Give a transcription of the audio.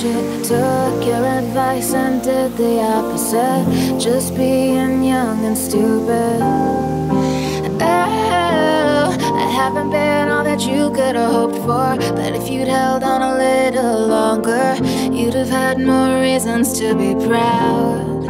shit. Took your advice and did the opposite. Just being young and stupid. Oh, I haven't been all that you could have hoped for. But if you'd held on a little longer, you'd have had more reasons to be proud.